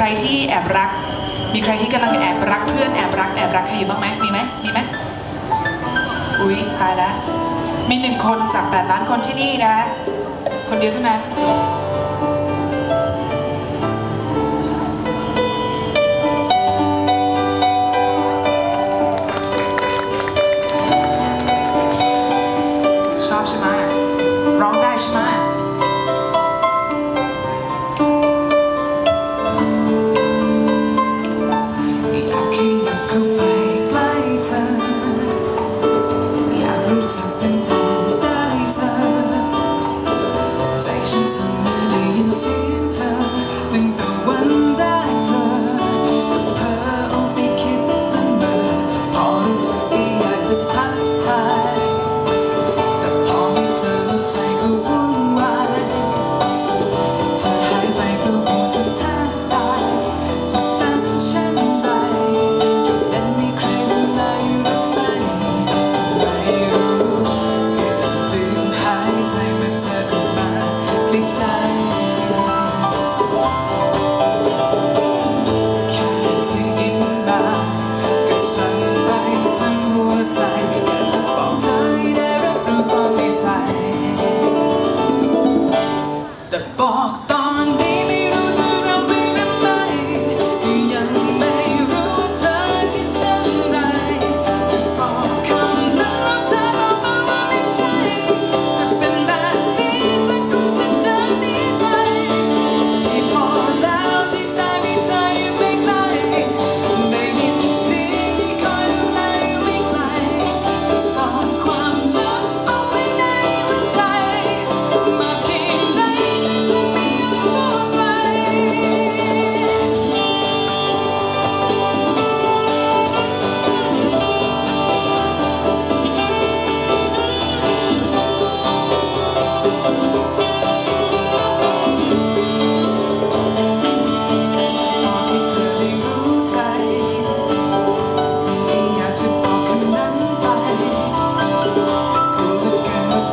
ใครที่แอบรัก มีใครที่กำลังแอบรักเพื่อนแอบรักแอบรักใครอยู่บ้างไหมมีไหมมีไหมอุ๊ยตายแล้วมีหนึ่งคนจากแปดล้านคนที่นี่นะ คนเดียวเท่านั้น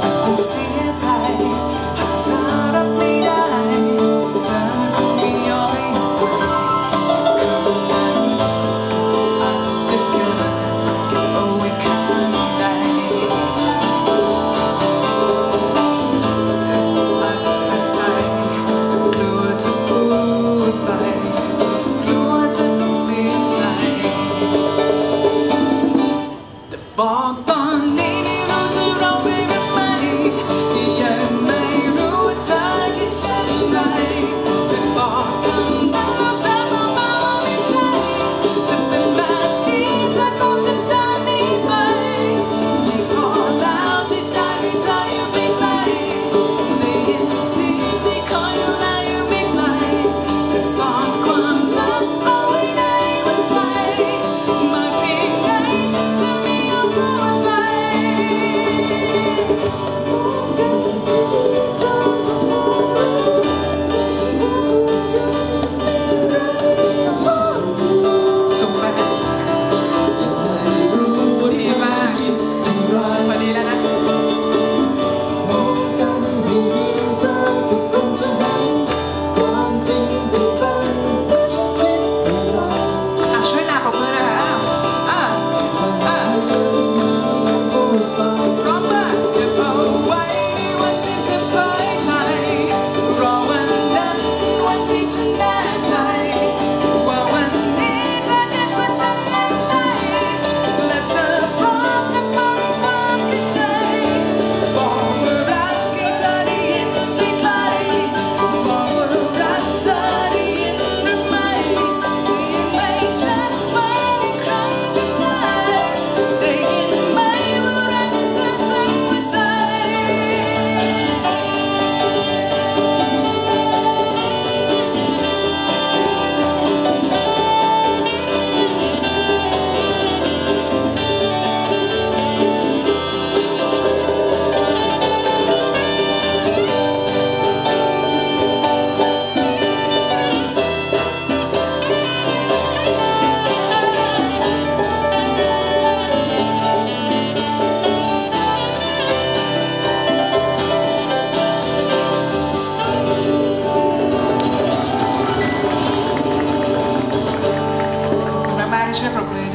to see a time.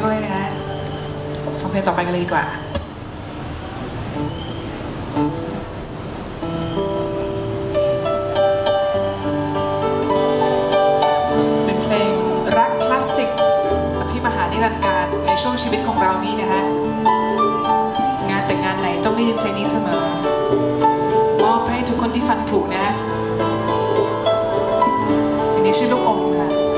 ด้วยนะฟังเพลงต่อไปกันเลยดีกว่าเป็นเพลงรักคลาสสิกอภิมหานิรันดร์การในช่วงชีวิตของเรานี้นะฮะ งานแต่งงานไหนต้องได้ยินเพลงนี้เสมอ มอบให้ทุกคนที่ฟันผุนะเพลงนี้ชื่อลูกอมค่ะ